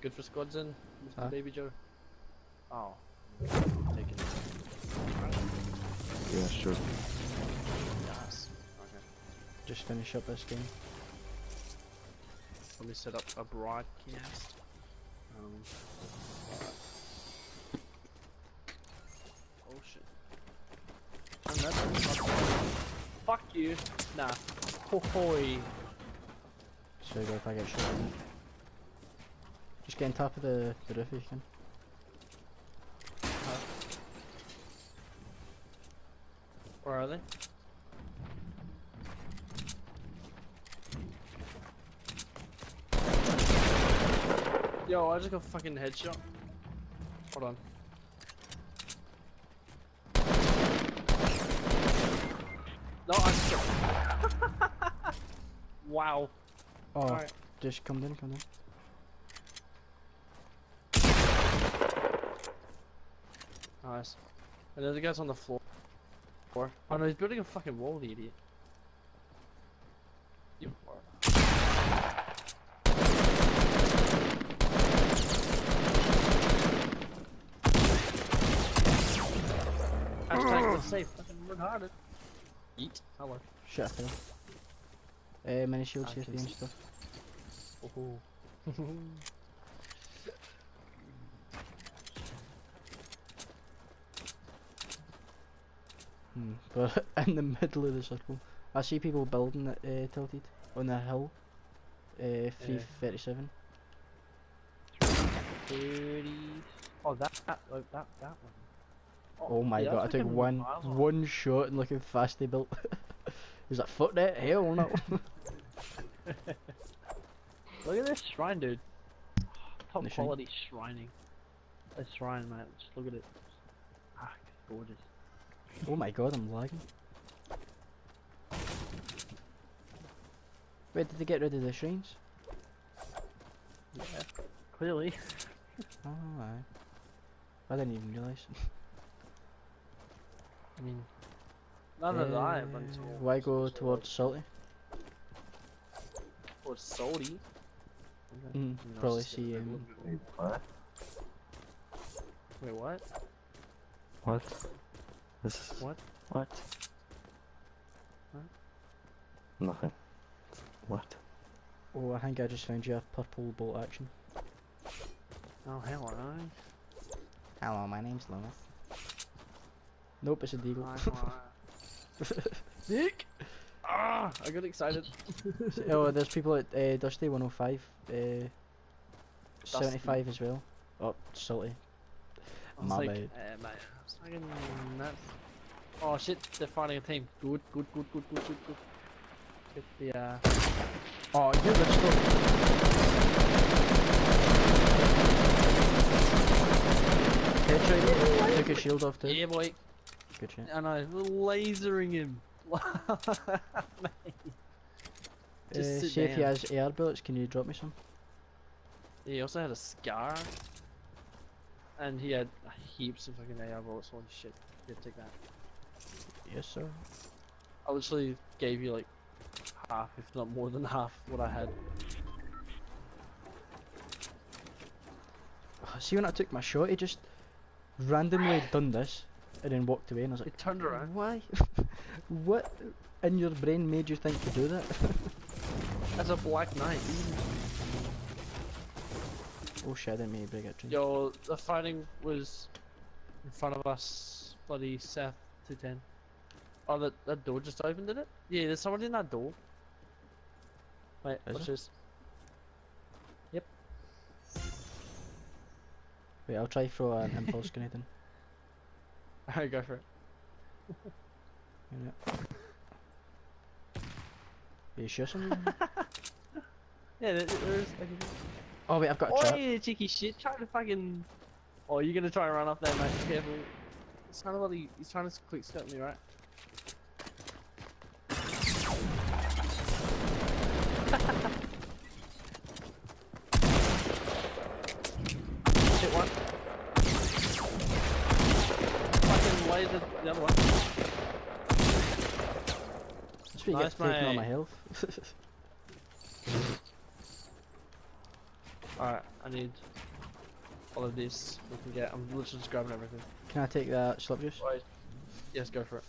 Good for squads in, Mr. Huh? Baby Joe. Oh, taking it. Yeah, sure. Yes. Okay. Just finish up this game. Let me set up a broadcast. Um. Oh shit. And that's Fuck you. Nah. Ho hoi. So go if I get shot. Just get on top of the, the roof if you can. Where are they? Yo, I just got fucking headshot. Hold on. No, I just got... wow. Oh, Alright. just come in, come in. Nice. And the other guy's on the floor. Floor. Oh no, he's building a fucking wall, the idiot. You are. Hashtag let's safe. Fucking retarded. Eat. Hello. Shit, I fell. Uh, mini shields I here for you and stuff. Oh. Hmm. But in the middle of the circle, I see people building it uh, tilted on the hill. Uh, 337. Thirty. Oh, that that like, that that one. Oh, my yeah, god, I took one one shot and look how fast they built. Is that foot there? Hell no. Look at this shrine, dude. Top The shrine? quality shrining. A shrine, man. Just look at it. Ah, it's gorgeous. Oh my god, I'm lagging. Wait, did they get rid of the shrines? Yeah. Clearly. Oh, aye. I didn't even realise. I mean, neither did I. But Uh, Why go towards Salty? Or salty. Mm, You probably see gonna be um, a little- What? Wait, what? What? This is What? what? Huh? Nothing. What? Oh, I think I just found you a purple bolt action. Oh, hell, Hello, my name's Lilith. Nope, it's a deagle. Dick! Ah, I got excited. oh, there's people at uh, Dusty 105, uh, 75 as well. Oh, salty. My like, bad. Uh, man, I was fucking nuts. Oh shit, they're fighting a team. Good, good, good, good, good, good, good. Get the, uh... Oh, you're the stuff. Headshot, took his shield off too. Yeah, boy. Good shit. I know, lasering him. Uh, Just sit see if he has AR bullets, can you drop me some? Yeah, he also had a scar. And he had heaps of fucking AR bullets. Holy shit. Yeah, take that. Yes, sir. I literally gave you like half, if not more than half, what I had. Oh, See when I took my shot, he just randomly done this and then walked away and I was like, It turned around. why? what in your brain made you think to do that? That's a black knight. Oh shit, I didn't mean to break it. Yo, the fighting was in front of us, bloody South 210. Oh, that, that door just opened, did it? Yeah, there's someone in that door. Wait, Is watch there? this. Wait, I'll try throw an impulse grenade in. Alright, go for it. Yeah. Are you sure something? Yeah, there, there's like oh wait, I've got a Oh, trap. yeah, cheeky shit. Try to fucking. Oh, you're gonna try and run up there, mate. Careful. It's kind of like he's trying to quick scope me, right? Shit, one. Fucking laser the other one. Where Nice, get taking all my health. Alright, I need all of this we can get. I'm literally just grabbing everything. Can I take that slurp juice? Right. Yes, go for it.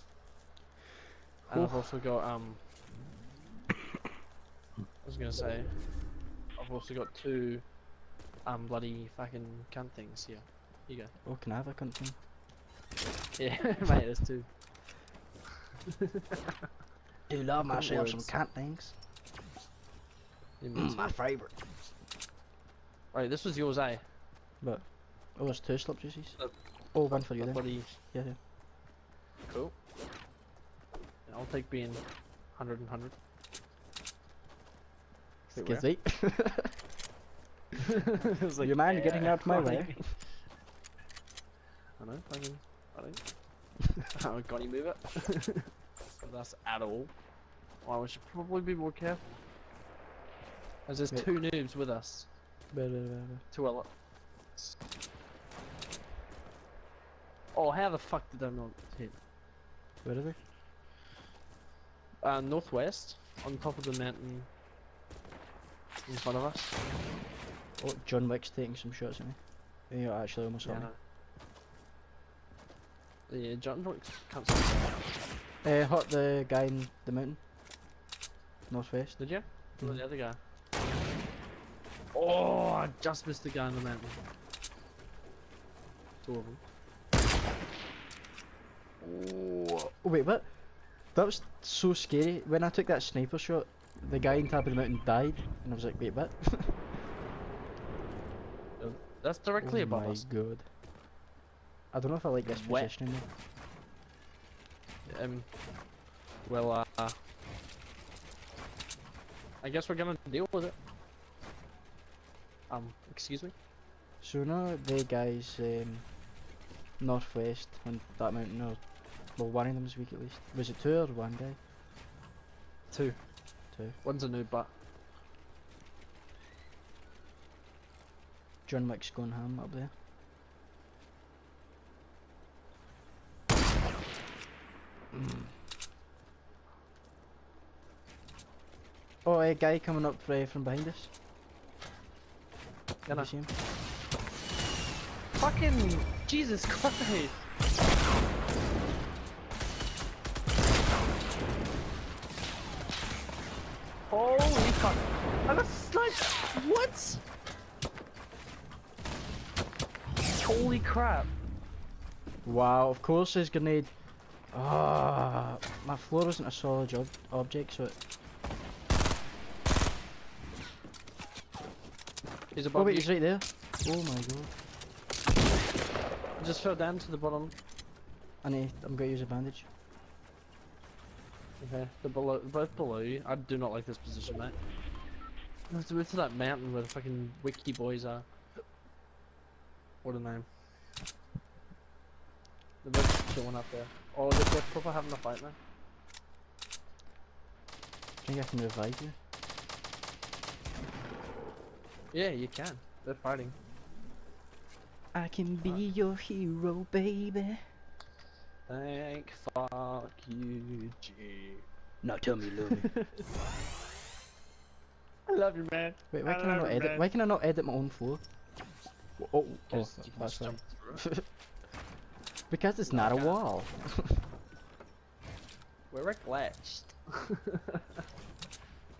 And I've also got um. I was gonna say, I've also got two, um, bloody fucking cunt things here. Here you Oh, can I have a cunt thing? go. Yeah, mate, there's two. Do love myself some cunt things. Mm, my favourite. Right, this was yours, eh? But oh, there's two slurp juices. Uh, oh, one for you That then. bloody Yeah, yeah. cool. Yeah, I'll take being 100 and 100. Wait, where? Excuse me. I was You mind getting out my way? me. I know, fucking, I don't. oh, can't you move it? If That's at all. Oh, we should probably be more careful. As there's Wait. two noobs with us. Two other. Oh, how the fuck did I not hit? Where are they? Uh, northwest, on top of the mountain in front of us. Oh, John Wick's taking some shots at me. You actually almost Yeah, me. Yeah, John Brooks can't see. Uh, hurt the guy in the mountain. Northwest. Did you? Mhm. the other guy? Oh, I just missed the guy on the mountain. Two of them. Oh, wait, what? That was so scary. When I took that sniper shot, the guy on top of the mountain died, and I was like, wait, what? That's directly oh above my us. god. I don't know if I like this Wet. positioning though. Um, well, uh, I guess we're gonna deal with it. Um, excuse me? So now the guys um, northwest on that mountain, or well, one of them's weak at least. Was it two or one guy? Two. Two. One's a new but John Wick's going ham up there. Mm. Oh, a guy coming up uh, from behind us. Gonna- him? fucking Jesus Christ! Holy fuck! I got sniped! What? Holy crap! Wow, of course his grenade. Ah, my floor isn't a solid ob object, so it. He's Oh above wait, you. he's right there. Oh my god. He just fell down to the bottom. I need. I'm gonna use a bandage. Okay, the below, both below you. I do not like this position, mate. I have to move to that mountain where the fucking wiki boys are. What a name. They're both chilling up there. Oh, they're, they're proper having a fight, man. I think I can revive you. Yeah, you can. They're fighting. I can be your hero, baby. Thank fuck you, G. Now tell me you love me. I love you, man. Wait, why I can I not you, edit? man. Why can I not edit my own floor? Oh, oh, oh Because you that's just fine. jump through it. Because it's not a wall. We're glitched. oh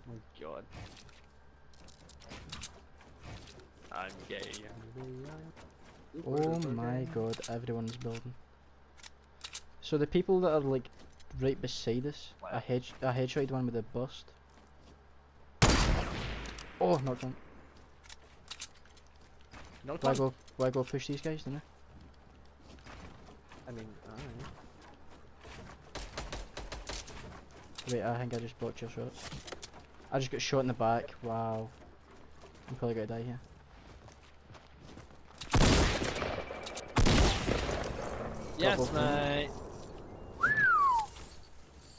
my god. I'm gay. Oh my god, everyone's building. So the people that are like right beside us, I head I headshot one with a burst. Oh, knocked one. No Why go? Why go push these guys? Didn't I mean. I? Wait, I think I just blocked your shots. I just got shot in the back. Wow. I'm probably gonna die here. Yes, both of mate.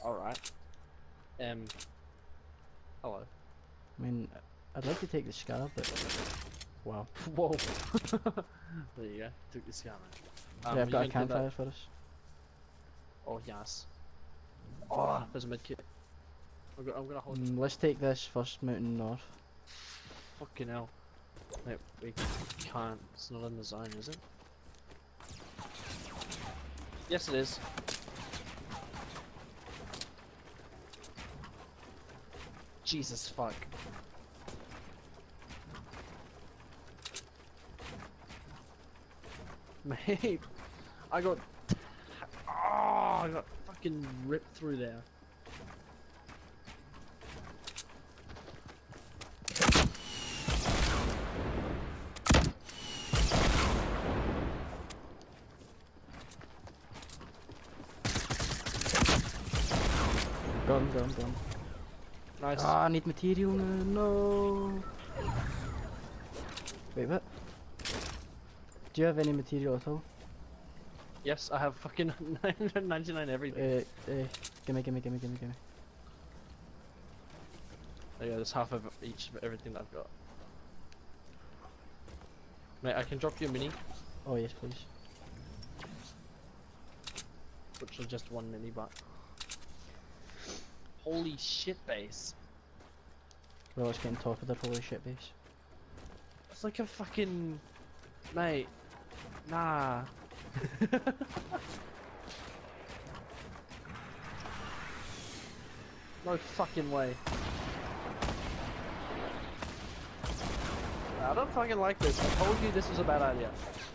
Alright. Um. Hello. I mean, I'd like to take the scar, but wow. Whoa. there you go. Took the scar, mate. Um, yeah, I've got a gonna do that- campfire for us. Oh, yes. Oh, there's a medkit. I'm gonna, I'm gonna hold. Mm, let's take this first mountain north. Fucking hell. Wait, we can't. It's not in the zone, is it? Yes, it is. Jesus fuck. Mate, I got. Oh, I got fucking ripped through there. Got him, got him, got him. Nice. Ah, I need material now. No. Wait, what? Do you have any material at all? Yes, I have fucking 999 everything. Uh, uh, gimme, gimme, gimme, gimme, gimme. Oh, yeah, there's half of each of everything I've got. Mate, I can drop you a mini, Oh yes, please. which is just one mini, but holy shit, base! Well, let's getting top of the holy shit base. It's like a fucking mate. Nah. no fucking way. I don't fucking like this. I told you this was a bad idea.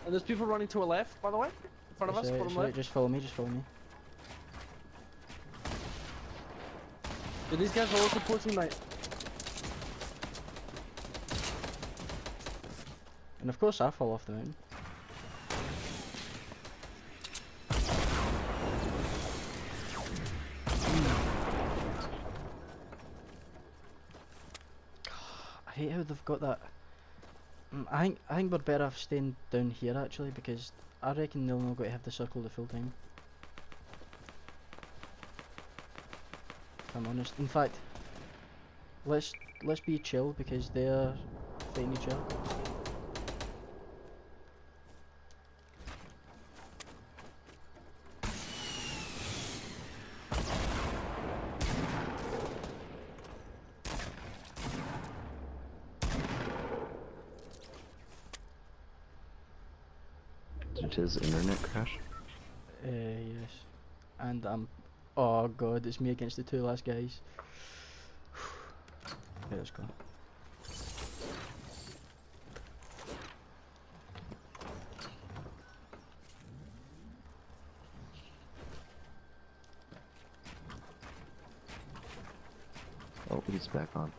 And there's people running to a left, by the way, in front of us. Bottom left. Just follow me, just follow me. These guys are also pushing, mate. And of course I fall off the mountain. I hate how they've got that. Mm, I think I think we're better off staying down here actually because I reckon they'll not going to have the circle the full time. I'm honest. In fact, let's let's be chill because they're fighting each other. Did his internet crash? Uh, yes. And I'm. Oh god, it's me against the two last guys. let's go. Oh, he's back on.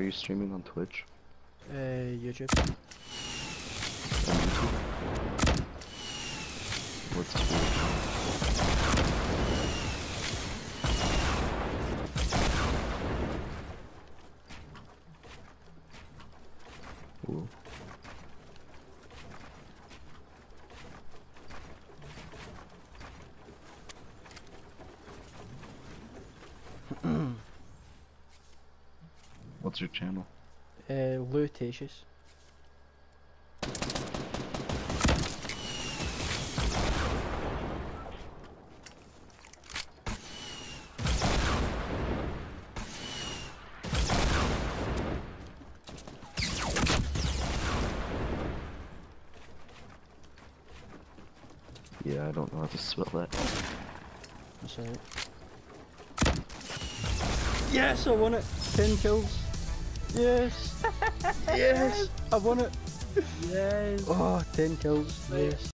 Are you streaming on Twitch? Uh, YouTube. What's Twitch? What's your channel? Uh, Lewtacious. Yeah, I don't know how to spell that. That's alright. Yes, I won it! 10 kills! Yes! yes! I won it! Yes. Oh, 10 kills, yes.